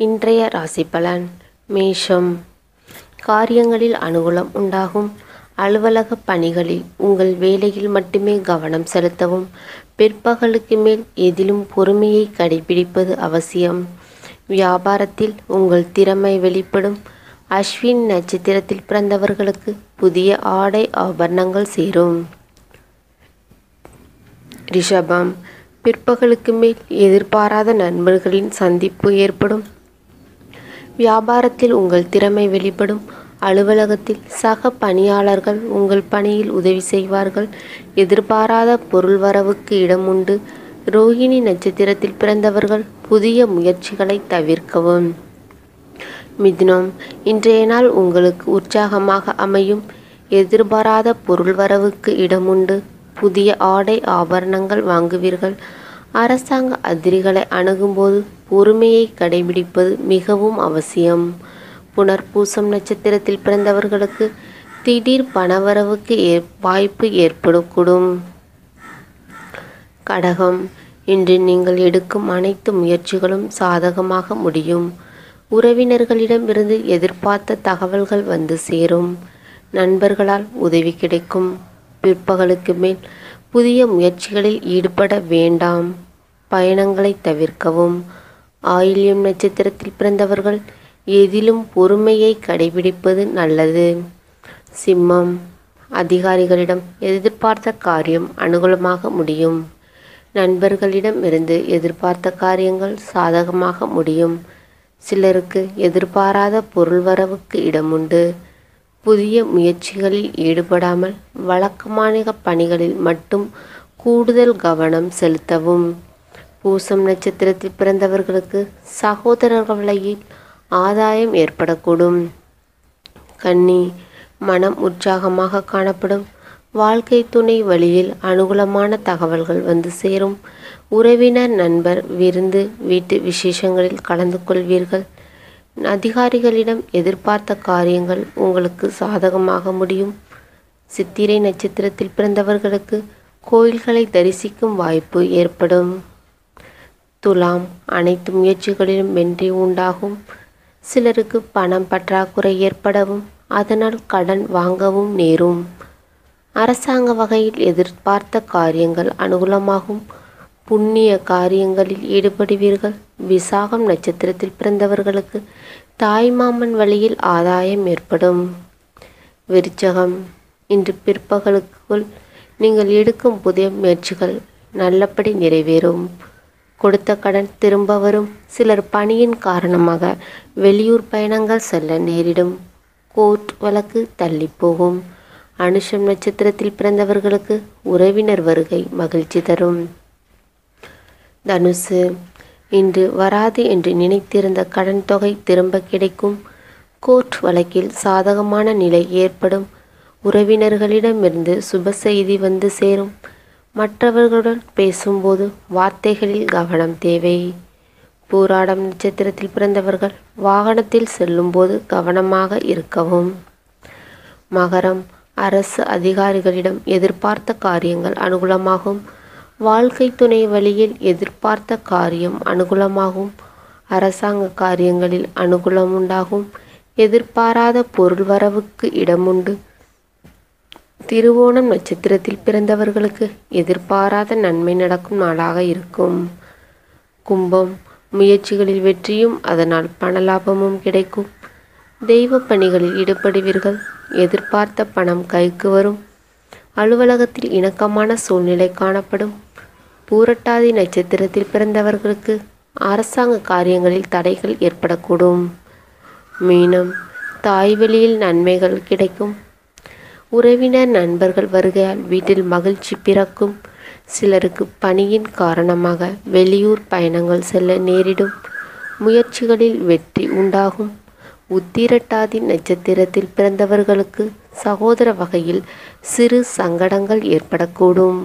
இன்றைய ராசி பலன் மேஷம். காரியங்களில் அனுகூலம் உண்டாகும். அலுவலக பணிகளில் உங்கள் வேலையில் மட்டுமே கவனம் செலுத்தவும். பிற்பகலுக்கு மேல் எதிலும் பொறுமையை கடைபிடிப்பது அவசியம். வியாபாரத்தில் உங்கள் திறமை வெளிப்படும். அஸ்வின் நட்சத்திரத்தில் பிறந்தவர்களுக்கு புதிய ஆடை ஆபரணங்கள் சேரும். ரிஷபம். பிற்பகலுக்கு மேல் எதிர்பாராத நண்பர்களின் சந்திப்பு ஏற்படும். வியாபாரத்தில் உங்கள் திறமை வெளிப்படும். அலுவலகத்தில் சக பணியாளர்கள் உங்கள் பணியில் உதவி செய்வார்கள். எதிர்பாராத பொருள் வரவுக்கு இடம் உண்டு. ரோஹிணி நட்சத்திரத்தில் பிறந்தவர்கள் புதிய முயற்சிகளை தவிர்க்கவும். மிதுனம் இன்றைய நாள் உங்களுக்கு உற்சாகமாக அமையும். எதிர்பாராத பொருள் வரவுக்கு இடமுண்டு புதிய ஆடை ஆபரணங்கள் வாங்குவீர்கள். அரசாங்க அதிரிகளை அணுகும்போது பொறுமையை கடைபிடிப்பது மிகவும் அவசியம். புனர்பூசம் நட்சத்திரத்தில் பிறந்தவர்களுக்கு திடீர் பணவரவுக்கு ஏ வாய்ப்பு ஏற்படக்கூடும். கடகம். இன்று நீங்கள் எடுக்கும் அனைத்து முயற்சிகளும் சாதகமாக முடியும். உறவினர்களிடமிருந்து எதிர்பார்த்த தகவல்கள் வந்து சேரும். நண்பர்களால் உதவி கிடைக்கும். பிற்பகலுக்கு மேல் புதிய முயற்சிகளில் ஈடுபட வேண்டாம். பயணங்களை தவிர்க்கவும். ஆயில்யம் நட்சத்திரத்தில் பிறந்தவர்கள் எதிலும் பொறுமையை கடைபிடிப்பது நல்லது. சிம்மம். அதிகாரிகளிடம் எதிர்பார்த்த காரியம் அனுகூலமாக முடியும். நண்பர்களிடம் இருந்து எதிர்பார்த்த காரியங்கள் சாதகமாக முடியும். சிலருக்கு எதிர்பாராத பொருள் வரவுக்கு இடமுண்டு. புதிய முயற்சிகளில் ஈடுபடாமல் வழக்கமான பணிகளில் மட்டும் கூடுதல் கவனம் செலுத்தவும். பூசம் நட்சத்திரத்தில் பிறந்தவர்களுக்கு சகோதரர்களில் ஆதாயம் ஏற்படக்கூடும். கன்னி மனம் உற்சாகமாக காணப்படும். வாழ்க்கை துணை வழியில் அனுகூலமான தகவல்கள் வந்து சேரும். உறவினர் நண்பர் விருந்து வீட்டு விசேஷங்களில் கலந்து கொள்வீர்கள். அதிகாரிகளிடம் எதிர்பார்த்த காரியங்கள் உங்களுக்கு சாதகமாக முடியும். சித்திரை நட்சத்திரத்தில் பிறந்தவர்களுக்கு கோயில்களை தரிசிக்கும் வாய்ப்பு ஏற்படும். துலாம் அனைத்து முயற்சிகளிலும் வென்றி உண்டாகும். சிலருக்கு பணம் பற்றாக்குறை ஏற்படவும் அதனால் கடன் வாங்கவும் நேரும். அரசாங்க வகையில் எதிர்பார்த்த காரியங்கள் அனுகூலமாகும். புண்ணிய காரியங்களில் ஈடுபடுவீர்கள். விசாகம் நட்சத்திரத்தில் பிறந்தவர்களுக்கு தாய்மாமன் வழியில் ஆதாயம் ஏற்படும். விருச்சகம் இன்று பிற்பகலுக்குள் நீங்கள் எடுக்கும் புதிய முயற்சிகள் நல்லபடி நிறைவேறும். கொடுத்த கடன் திரும்ப வரும். சிலர் பணியின் காரணமாக வெளியூர் பயணங்கள் செல்ல நேரிடும். கோர்ட் வழக்கு தள்ளி போகும். அனுஷம் நட்சத்திரத்தில் பிறந்தவர்களுக்கு உறவினர் வருகை மகிழ்ச்சி தரும். தனுசு இன்று வராது என்று நினைத்திருந்த கடன் தொகை திரும்ப கிடைக்கும். கோர்ட் வழக்கில் சாதகமான நிலை ஏற்படும். உறவினர்களிடமிருந்து சுப செய்தி வந்து சேரும். மற்றவர்களுடன் பேசும்போது வார்த்தைகளில் கவனம் தேவை. பூராடம் நட்சத்திரத்தில் பிறந்தவர்கள் வாகனத்தில் செல்லும்போது கவனமாக இருக்கவும். மகரம் அரசு அதிகாரிகளிடம் எதிர்பார்த்த காரியங்கள் அனுகூலமாகும். வாழ்க்கை துணை வழியில் எதிர்பார்த்த காரியம் அனுகூலமாகும். அரசாங்க காரியங்களில் அனுகூலம் உண்டாகும் எதிர்பாராத பொருள் வரவுக்கு இடமுண்டு. திருவோணம் நட்சத்திரத்தில் பிறந்தவர்களுக்கு எதிர்பாராத நன்மை நடக்கும் நாளாக இருக்கும். கும்பம் முயற்சிகளில் வெற்றியும் அதனால் பண லாபமும் கிடைக்கும். தெய்வ பணிகளில் ஈடுபடுவீர்கள். எதிர்பார்த்த பணம் கைக்கு வரும். அலுவலகத்தில் இணக்கமான சூழ்நிலை காணப்படும். பூரட்டாதி நட்சத்திரத்தில் பிறந்தவர்களுக்கு அரசாங்க காரியங்களில் தடைகள் ஏற்படக்கூடும். மீனம் தாய்வழியில் நன்மைகள் கிடைக்கும். உறவினர் நண்பர்கள் வருகையால் வீட்டில் மகிழ்ச்சி பிறக்கும். சிலருக்கு பணியின் காரணமாக வெளியூர் பயணங்கள் செல்ல நேரிடும். முயற்சிகளில் வெற்றி உண்டாகும். உத்திரட்டாதி நட்சத்திரத்தில் பிறந்தவர்களுக்கு சகோதர வகையில் சிறு சங்கடங்கள் ஏற்படக்கூடும்.